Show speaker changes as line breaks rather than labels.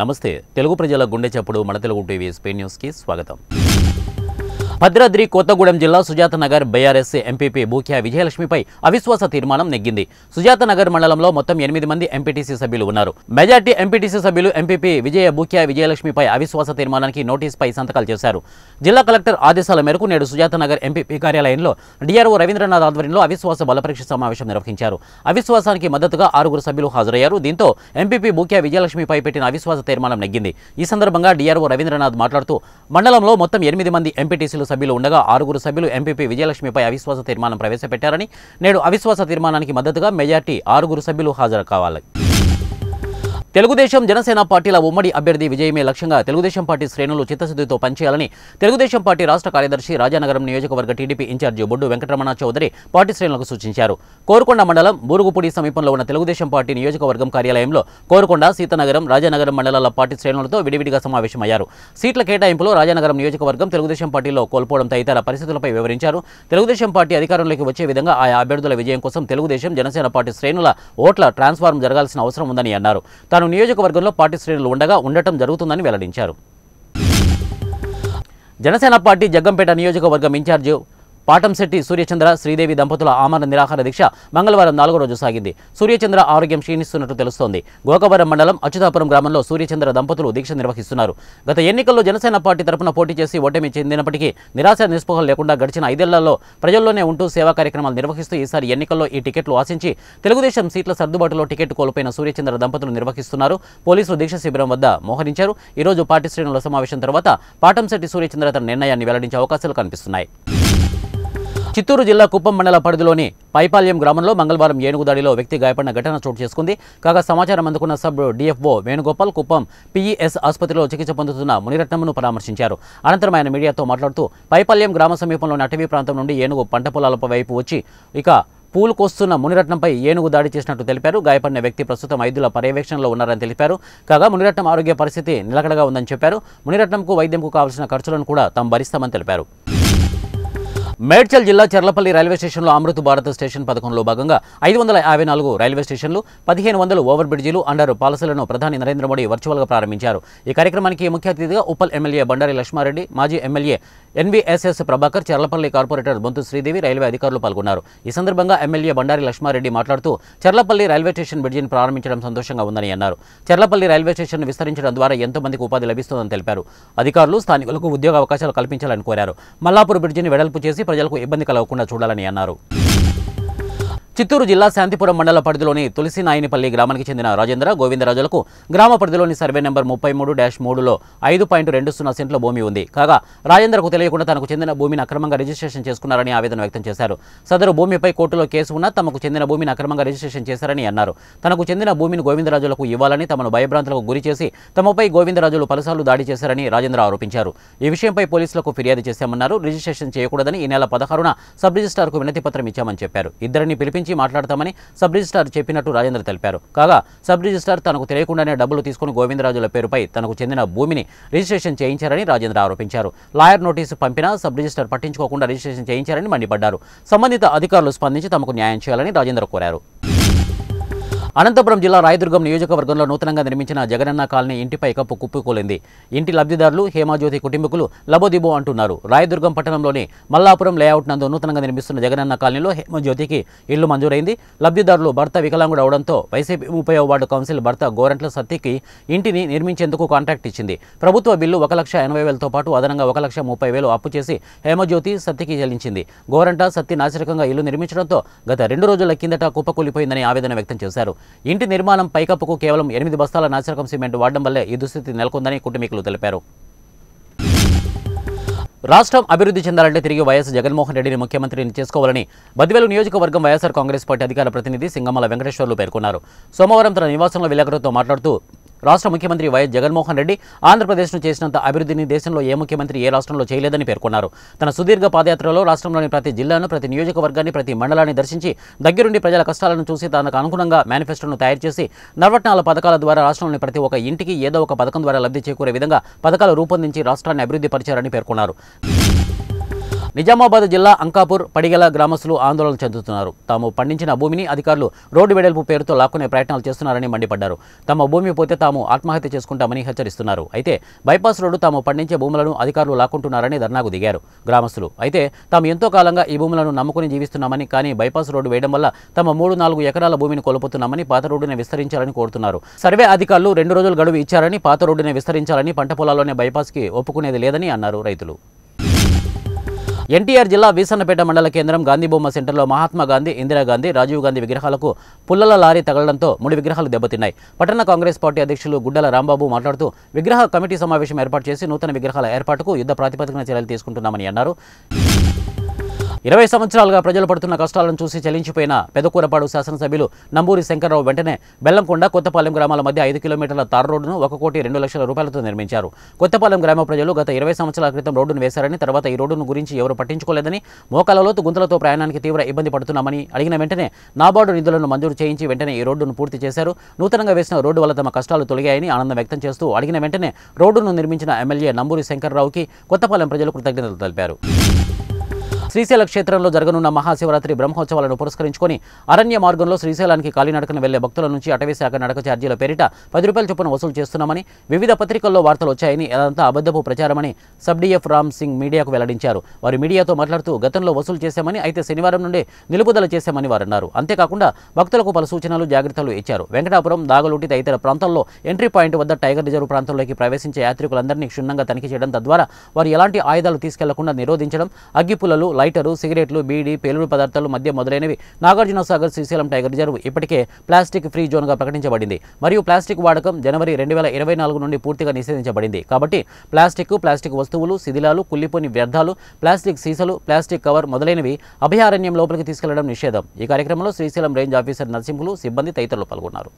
నమస్తే తెలుగు ప్రజల గుండె చప్పుడు మన తెలుగు టీవీ స్పెయిన్ న్యూస్కి స్వాగతం. భద్రాద్రి కొత్తగూడెం జిల్లా సుజాత నగర్ బీఆర్ఎస్ ఎంపీపీ బూఖ్యా విజయలక్ష్మిపై అవిశ్వాస తీర్మానం నెగ్గింది. సుజాత నగర్ మండలంలో మొత్తం ఎనిమిది మంది ఎంపీటీసీ సభ్యులు ఉన్నారు. మెజార్టీ ఎంపీటీసీ సభ్యులు ఎంపీపీ విజయ బూఖ్యా విజయలక్ష్మిపై అవిశ్వాస తీర్మానానికి నోటీసుపై సంతకాలు చేశారు. జిల్లా కలెక్టర్ ఆదేశాల మేరకు నేడు సుజాత నగర్ ఎంపీపీ కార్యాలయంలో డిఆర్ఓ రవీంద్రనాథ్ ఆధ్వర్యంలో అవిశ్వాస బలపరీక్ష సమావేశం నిర్వహించారు. అవిశ్వాసానికి మద్దతుగా ఆరుగురు సభ్యులు హాజరయ్యారు. దీంతో ఎంపీపీ బూక్యా విజయలక్ష్మిపై పెట్టిన అవిశ్వాస తీర్మానం నెగ్గింది. ఈ సందర్భంగా డిఆర్ఓ రవీంద్రనాథ్ మాట్లాడుతూ మండలంలో మొత్తం ఎనిమిది మంది ఎంపీటీసీలు సభ్యులు ఉండగా ఆరుగురు సభ్యులు ఎంపీపీ విజయలక్ష్మిపై అవిశ్వాస తీర్మానం ప్రవేశపెట్టారని నేడు అవిశ్వాస తీర్మానానికి మద్దతుగా మెజార్టీ ఆరుగురు సభ్యులు హాజరు కావాలి. తెలుగుదేశం జనసేన పార్టీల ఉమ్మడి అభ్యర్థి విజయమే లక్ష్యంగా తెలుగుదేశం పార్టీ శ్రేణులు చిత్తశుద్ధితో పనిచేయాలని తెలుగుదేశం పార్టీ రాష్ట్ర కార్యదర్శి రాజానగరం నియోజకవర్గ TDP incharge Boddu Venkataramana Chowdary party శ్రేణులకు సూచించారు. కోరుకొండ మండలం బూరుగుపూడి సమీపంలో ఉన్న తెలుగుదేశం పార్టీ నియోజకవర్గం కార్యాలయంలో కోరుకొండ సీతనగరం రాజానగరం మండలాల పార్టీ శ్రేణులతో విడివిడిగా సమావేశమయ్యారు. సీట్ల కేటాయింపులో రాజానగరం నియోజకవర్గం తెలుగుదేశం పార్టీలో కోల్పోవడం తదితర పరిస్థితులపై వివరించారు. తెలుగుదేశం పార్టీ అధికారంలోకి వచ్చే విధంగా ఆయా అభ్యర్థుల విజయం కోసం తెలుగుదేశం జనసేన పార్టీ శ్రేణుల ఓట్ల ట్రాన్స్ఫార్మ్ జరగాల్సిన అవసరం ఉందని అన్నారు. తాను నియోజకవర్గంలో పార్టీ శ్రేణులు ఉండగా ఉండటం జరుగుతుందని వెల్లడించారు. జనసేన పార్టీ జగ్గంపేట నియోజకవర్గం ఇన్ఛార్జి పాటంశెట్టి సూర్యచంద్ర శ్రీదేవి దంపతుల ఆమరణ నిరాహార దీక్ష మంగళవారం నాలుగో రోజు సాగింది. సూర్యచంద్ర ఆరోగ్యం క్షీణిస్తున్నట్టు తెలుస్తోంది. గోకవరం మండలం అచ్యుతాపురం గ్రామంలో సూర్యచంద్ర దంపతులు దీక్ష నిర్వహిస్తున్నారు. గత ఎన్నికల్లో జనసేన పార్టీ తరపున పోటీ చేసి ఓటమి చెందినప్పటికీ నిరాశ నిస్పృహలు లేకుండా గడిచిన ఐదేళ్ళలో ప్రజల్లోనే ఉంటూ సేవా కార్యక్రమాలు నిర్వహిస్తూ ఈసారి ఎన్నికల్లో ఈ టికెట్లు ఆశించి తెలుగుదేశం సీట్ల సర్దుబాటులో టికెట్ కోల్పోయిన సూర్యచంద్ర దంపతులు నిర్వహిస్తున్నారు. పోలీసులు దీక్ష శిబిరం వద్ద మోహరించారు. ఈ రోజు పార్టీ శ్రేణుల సమావేశం తర్వాత పాటంశెట్టి సూర్యచంద్ర తన నిర్ణయాన్ని వెల్లడించే అవకాశాలు కనిపిస్తున్నాయి. చిత్తూరు జిల్లా కుప్పం మండల పరిధిలోని పైపాల్యం గ్రామంలో మంగళవారం ఏనుగు దాడిలో వ్యక్తి గాయపడిన ఘటన చోటు చేసుకుంది. కాగా సమాచారం అందుకున్న sub DFO Venugopal Kuppam PES ఆసుపత్రిలో చికిత్స పొందుతున్న మునిరత్నంను పరామర్శించారు. అనంతరం ఆయన మీడియాతో మాట్లాడుతూ పైపాల్యం గ్రామ సమీపంలోని అటవీ ప్రాంతం నుండి ఏనుగు పంట పొలాలపై వైపు వచ్చి ఇక పూలు కోస్తున్న మునిరత్నంపై ఏనుగు దాడి చేసినట్టు తెలిపారు. గాయపడిన వ్యక్తి ప్రస్తుతం ఐదుల పర్యవేక్షణలో ఉన్నారని తెలిపారు. కాగా మునిరత్నం ఆరోగ్య పరిస్థితి నిలకడగా ఉందని చెప్పారు. మునిరత్నంకు వైద్యంకు కావాల్సిన ఖర్చులను కూడా తాము భరిస్తామని తెలిపారు. మేడ్చల్ జిల్లా చర్లపల్లి రైల్వే స్టేషన్లో అమృత్ భారత్ స్టేషన్ పథకంలో భాగంగా ఐదు వందల యాభై నాలుగు రైల్వే స్టేషన్లు పదిహేను వందలు ఓవర్ బ్రిడ్జిలు అండర్ పాలసీలను ప్రధాని నరేంద్ర మోడీ వర్చువల్గా ప్రారంభించారు. ఈ కార్యక్రమానికి ముఖ్య అతిథిగా ఉప్పల్ ఎమ్మెల్యే బండారి లక్ష్మారెడ్డి మాజీ MLA NVSS Prabhakar Cherlapally corporator Bonthu Sridevi railway అధికారులు పాల్గొన్నారు. ఈ సందర్భంగా ఎమ్మెల్యే బండారి లక్ష్మారెడ్డి మాట్లాడుతూ చర్లపల్లి రైల్వే స్టేషన్ బ్రిడ్జిని ప్రారంభించడం సంతోషంగా ఉందని అన్నారు. చర్లపల్లి రైల్వే స్టేషన్ విస్తరించడం ద్వారా ఎంతో మందికి ఉపాధి లభిస్తుందని తెలిపారు. అధికారులు స్థానికులకు ఉద్యోగ అవకాశాలు కల్పించాలని కోరారు. మల్లాపూర్ బ్రిడ్జిని వెడల్పు చేసి ప్రజలకు ఇబ్బంది కలగకుండా చూడాలని అన్నారు. చిత్తూరు జిల్లా శాంతిపురం మండల పరిధిలోని తులసి నాయనిపల్లి గ్రామానికి చెందిన రాజేంద్ర గోవిందరాజులకు గ్రామ పరిధిలోని సర్వే నెంబర్ ముప్పై మూడు డాష్ మూడులో ఐదు పాయింట్ రెండు సున్నా సెంట్ల భూమి ఉంది. కాగా రాజేంద్రకు తెలియకుండా తనకు చెందిన భూమిని అక్రమంగా రిజిస్ట్రేషన్ చేసుకున్నారని ఆవేదన వ్యక్తం చేశారు. సదరు భూమిపై కోర్టులో కేసు ఉన్నా తమకు చెందిన భూమిని అక్రమంగా రిజిస్ట్రేషన్ చేశారని అన్నారు. తనకు చెందిన భూమిని గోవిందరాజులకు ఇవ్వాలని తమను భయభ్రాంతులకు గురి చేసి తమపై గోవిందరాజులు పలుసార్లు దాడి చేశారని రాజేంద్ర ఆరోపించారు. ఈ విషయంపై పోలీసులకు ఫిర్యాదు చేశామన్నారు. రిజిస్ట్రేషన్ చేయకూడదని ఈ నెల పదహారున సబ్ రిజిస్టార్కు వినతి పత్రం ఇచ్చామని చెప్పారు. ఇద్దరిని పిలిపించి మాట్లాడతామని సబ్ రిజిస్టార్ చెప్పినట్టు రాజేంద్ర తెలిపారు. కాగా సబ్ రిజిస్టార్ తనకు తెలియకుండానే డబ్బులు తీసుకుని గోవిందరాజుల పేరుపై తనకు చెందిన భూమిని రిజిస్ట్రేషన్ చేయించారని రాజేంద్ర ఆరోపించారు. లాయర్ నోటీసు పంపినా సబ్ రిజిస్టార్ పట్టించుకోకుండా రిజిస్ట్రేషన్ చేయించారని మండిపడ్డారు. సంబంధిత అధికారులు స్పందించి తమకు న్యాయం చేయాలని రాజేంద్ర కోరారు. అనంతపురం జిల్లా రాయదుర్గం నియోజకవర్గంలో నూతనంగా నిర్మించిన జగనన్న కాలనీ ఇంటిపై కప్పు కుప్పకూలింది. ఇంటి లబ్ధిదారులు హేమాజ్యోతి కుటుంబకులు లబోదిబో అంటున్నారు. రాయదుర్గం పట్టణంలోని మల్లాపురం లేఅవుట్ నందు నూతనంగా నిర్మిస్తున్న జగనన్న కాలనీలో హేమజ్యోతికి ఇల్లు మంజూరైంది. లబ్ధిదారులు భర్త వికలాంగుడు అవడంతో వైసీపీ ముప్పై వార్డు కౌన్సిల్ భర్త గోరంట్ల సత్తికి ఇంటిని నిర్మించేందుకు కాంట్రాక్ట్ ఇచ్చింది. ప్రభుత్వ బిల్లు ఒక లక్ష ఎనభై వేలతో పాటు అదనంగా ఒక లక్ష ముప్పై వేలు అప్పు చేసి హేమజ్యోతి సత్తికి చెల్లించింది. గోరంట సత్తి నాసిరకంగా ఇల్లు నిర్మించడంతో గత రెండు రోజుల కిందట కుప్పకూలిపోయిందని ఆవేదన వ్యక్తం చేశారు. ఇంటి నిర్మాణం పైకప్పుకు కేవలం ఎనిమిది బస్తాల నాసిరకం సిమెంట్ వాడడం వల్లే ఈ దుస్థితి నెలకొందని కుటుంబీకులు తెలిపారు. రాష్ట్రం అభివృద్ధి చెందాలంటే తిరిగి వైఎస్ జగన్మోహన్ రెడ్డిని ముఖ్యమంత్రిని చేసుకోవాలని బద్వేలు నియోజకవర్గం వైఎస్ఆర్ కాంగ్రెస్ పార్టీ అధికార ప్రతినిధి సింగమల వెంకటేశ్వర్లు పేర్కొన్నారు. సోమవారం తన నివాసంలో విలేకరులతో మాట్లాడుతూ రాష్ట్ర ముఖ్యమంత్రి వైఎస్ జగన్మోహన్ రెడ్డి ఆంధ్రప్రదేశ్ను చేసినంత అభివృద్ధిని దేశంలో ఏ ముఖ్యమంత్రి ఏ రాష్ట్రంలో చేయలేదని పేర్కొన్నారు. తన సుదీర్ఘ పాదయాత్రలో రాష్ట్రంలోని ప్రతి జిల్లాను ప్రతి నియోజకవర్గాన్ని ప్రతి మండలాన్ని దర్శించి దగ్గరుండి ప్రజల కష్టాలను చూసి తనకు అనుగుణంగా మేనిఫెస్టోను తయారు చేసి నర్వట్నాల పథకాల ద్వారా రాష్ట్రంలోని ప్రతి ఒక్క ఇంటికి ఏదో ఒక పథకం ద్వారా లబ్ధి చేకూరే విధంగా పథకాలు రూపొందించి రాష్ట్రాన్ని అభివృద్ధి పరిచారని పేర్కొన్నారు. నిజామాబాద్ జిల్లా అంకాపూర్ పడిగల గ్రామస్తులు ఆందోళన చెందుతున్నారు. తాము పండించిన భూమిని అధికారులు రోడ్డు వెడల్పు పేరుతో లాక్కునే ప్రయత్నాలు చేస్తున్నారని మండిపడ్డారు. తమ భూమి పోతే తాము ఆత్మహత్య చేసుకుంటామని హెచ్చరిస్తున్నారు. అయితే బైపాస్ రోడ్డు తాము పండించే భూములను అధికారులు లాక్కుంటున్నారని ధర్నాకు దిగారు గ్రామస్తులు. అయితే తాము ఎంతో కాలంగా ఈ భూములను నమ్ముకుని జీవిస్తున్నామని కానీ బైపాస్ రోడ్డు వేయడం వల్ల తమ మూడు నాలుగు ఎకరాల భూమిని కోల్పోతున్నామని పాత రోడ్డుని విస్తరించాలని కోరుతున్నారు. సర్వే అధికారులు రెండు రోజులు గడువు ఇచ్చారని పాత రోడ్డుని విస్తరించాలని పంట పొలాల్లోనే బైపాస్కి ఒప్పుకునేది లేదని అన్నారు రైతులు. ఎన్టీఆర్ జిల్లా వీసన్నపేట మండల కేంద్రం గాంధీ బొమ్మ సెంటర్లో మహాత్మా గాంధీ ఇందిరాగాంధీ రాజీవ్ గాంధీ విగ్రహాలకు పుల్లల లారీ తగలడంతో మూడు విగ్రహాలు దెబ్బతిన్నాయి. పట్టణ కాంగ్రెస్ పార్టీ అధ్యక్షులు గుడ్డల రాంబాబు మాట్లాడుతూ విగ్రహ కమిటీ సమావేశం ఏర్పాటు చేసి నూతన విగ్రహాల ఏర్పాటుకు యుద్ధ ప్రాతిపదికన చర్యలు తీసుకుంటున్నామని అన్నారు. ఇరవై సంవత్సరాలుగా ప్రజలు పడుతున్న కష్టాలను చూసి చెల్లించిపోయిన పెదకూరపాడు శాసనసభ్యులు నంబూరి శంకర్రావు వెంటనే బెల్లంకొండ కొత్తపాలెం గ్రామాల మధ్య ఐదు కిలోమీటర్ల తారు రోడ్డును ఒక కోటి రెండు లక్షల రూపాయలతో నిర్మించారు. కొత్తపాలెం గ్రామ ప్రజలు గత ఇరవై సంవత్సరాల క్రితం రోడ్డును వేశారని తర్వాత ఈ రోడ్డును గురించి ఎవరు పట్టించుకోలేదని మోకాలలోతు గుంతలతో ప్రయాణానికి తీవ్ర ఇబ్బంది పడుతున్నామని అడిగిన వెంటనే నాబార్డు నిధులను మంజూరు చేయించి వెంటనే ఈ రోడ్డును పూర్తి చేశారు. నూతనంగా వేసిన రోడ్డు వల్ల తమ కష్టాలు తొలగాయని ఆనందం వ్యక్తం చేస్తూ అడిగిన వెంటనే రోడ్డును నిర్మించిన ఎమ్మెల్యే నంబూరి శంకర్రావుకి కొత్తపాలెం ప్రజలు కృతజ్ఞతలు తెలిపారు. శ్రీశైల క్షేత్రంలో జరగనున్న మహాశివరాత్రి బ్రహ్మోత్సవాలను పురస్కరించుకొని అరణ్య మార్గంలో శ్రీశైలానికి కాలినడకన వెళ్ళే భక్తుల నుంచి అటవీ శాఖ నడక ఛార్జీల పేరిట పది రూపాయల చొప్పున వసూలు చేస్తున్నామని వివిధ పత్రికల్లో వార్తలు వచ్చాయని అదంతా అబద్ధపు ప్రచారమని సబ్ డిఎఫ్ రామ్ సింగ్ మీడియాకు వెల్లడించారు. వారు మీడియాతో మాట్లాడుతూ గతంలో వసూలు చేశామని అయితే శనివారం నుండి నిలుపుదల చేశామని వారు అన్నారు అంతేకాకుండా భక్తులకు పలు సూచనలు జాగ్రత్తలు ఇచ్చారు. వెంకటాపురం దాగలుటి తదితర ప్రాంతాల్లో ఎంట్రీ పాయింట్ వద్ద టైగర్ రిజర్వ్ ప్రాంతంలోకి ప్రవేశించే యాత్రికులందరినీ క్షుణ్ణంగా తనిఖీ చేయడం తద్వారా వారు ఎలాంటి ఆయుధాలు తీసుకెళ్ళకుండా నిరోధించడం అగ్గిపుల్లలు లైటరు సిగరెట్లు బీడీ పేలుడు పదార్థాలు మధ్య మొదలైనవి నాగార్జున సాగర్ శ్రీశైలం టైగర్ రిజర్వ్ ఇప్పటికే ప్లాస్టిక్ ఫ్రీ జోన్గా ప్రకటించబడింది. మరియు ప్లాస్టిక్ వాడకం జనవరి రెండు వేల ఇరవై నాలుగు నుండి పూర్తిగా నిషేధించబడింది. కాబట్టి ప్లాస్టిక్ ప్లాస్టిక్ వస్తువులు శిథిలాలు కుళ్ళిపోని వ్యర్థాలు ప్లాస్టిక్ సీసలు ప్లాస్టిక్ కవర్ మొదలైనవి అభయారణ్యం లోపలికి తీసుకెళ్ళడం నిషేధం. ఈ కార్యక్రమంలో శ్రీశైలం రేంజ్ ఆఫీసర్ నరసింహులు సిబ్బంది తదితరులు పాల్గొన్నారు.